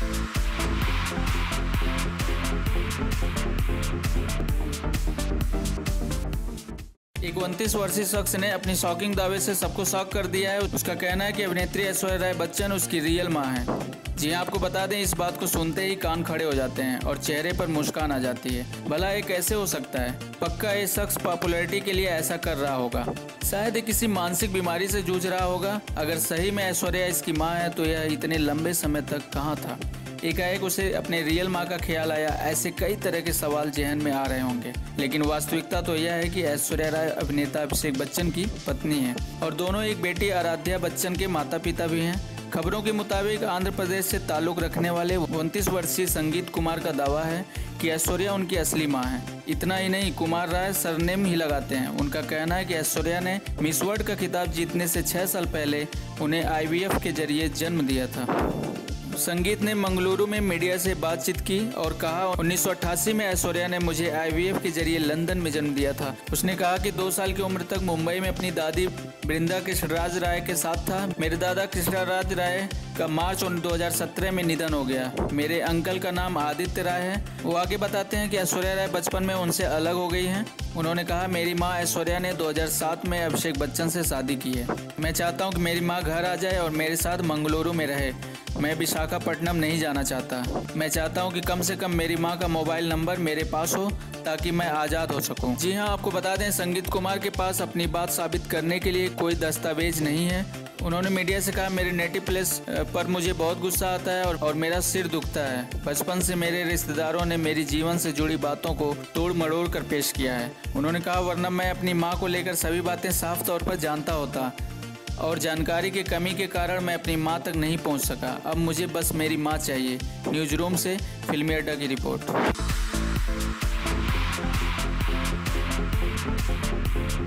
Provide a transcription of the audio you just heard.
♪ एक उनतीस वर्षीय शख्स ने अपनी शॉकिंग दावे से सबको शॉक कर दिया है। उसका कहना है कि अभिनेत्री ऐश्वर्या राय बच्चन उसकी रियल माँ है। जी हाँ आपको बता दें, इस बात को सुनते ही कान खड़े हो जाते हैं और चेहरे पर मुस्कान आ जाती है। भला ये कैसे हो सकता है? पक्का ये शख्स पॉपुलैरिटी के लिए ऐसा कर रहा होगा? शायद ये किसी मानसिक बीमारी से जूझ रहा होगा। अगर सही में ऐश्वर्या इसकी माँ है तो यह इतने लंबे समय तक कहाँ था? एकाएक उसे अपने रियल माँ का ख्याल आया, ऐसे कई तरह के सवाल जहन में आ रहे होंगे। लेकिन वास्तविकता तो यह है कि ऐश्वर्या राय अभिनेता अभिषेक बच्चन की पत्नी है। और दोनों एक बेटी आराध्या बच्चन के माता पिता भी हैं। खबरों के मुताबिक आंध्र प्रदेश से ताल्लुक रखने वाले उनतीस वर्षीय संगीत कुमार का दावा है कि ऐश्वर्या उनकी असली माँ है। इतना ही नहीं, कुमार राय सरनेम ही लगाते हैं। उनका कहना है कि ऐश्वर्या ने मिस वर्ल्ड का खिताब जीतने से छह साल पहले उन्हें आईवीएफ के ज़रिए जन्म दिया था। संगीत ने मंगलुरु में मीडिया से बातचीत की और कहा 1988 में ऐश्वर्या ने मुझे आईवीएफ के ज़रिए लंदन में जन्म दिया था। उसने कहा कि दो साल की उम्र तक मुंबई में अपनी दादी वृंदा कृष्णराज राय के साथ था। मेरे दादा कृष्णराज राय का मार्च 2017 में निधन हो गया। मेरे अंकल का नाम आदित्य राय है। वो आगे बताते हैं कि ऐश्वर्या राय बचपन में उनसे अलग हो गई हैं। उन्होंने कहा, मेरी माँ ऐश्वर्या ने 2007 में अभिषेक बच्चन से शादी की है। मैं चाहता हूँ कि मेरी माँ घर आ जाए और मेरे साथ मंगलुरु में रहे। मैं विशाखापट्टनम नहीं जाना चाहता। मैं चाहता हूँ कि कम से कम मेरी माँ का मोबाइल नंबर मेरे पास हो ताकि मैं आज़ाद हो सकूँ। जी हाँ आपको बता दें संगीत कुमार के पास अपनी बात साबित करने के लिए कोई दस्तावेज़ नहीं है। उन्होंने मीडिया से कहा मेरे नेटिव प्लेस पर मुझे बहुत गुस्सा आता है और, और मेरा सिर दुखता है। बचपन से मेरे रिश्तेदारों ने मेरी जीवन से जुड़ी बातों को तोड़ मड़ोड़ कर पेश किया है। उन्होंने कहा वरना मैं अपनी माँ को लेकर सभी बातें साफ़ तौर पर जानता होता और जानकारी की कमी के कारण मैं अपनी माँ तक नहीं पहुँच सका। अब मुझे बस मेरी माँ चाहिए। न्यूज़ रूम से फिल्मी अड्डा की रिपोर्ट। Thank you.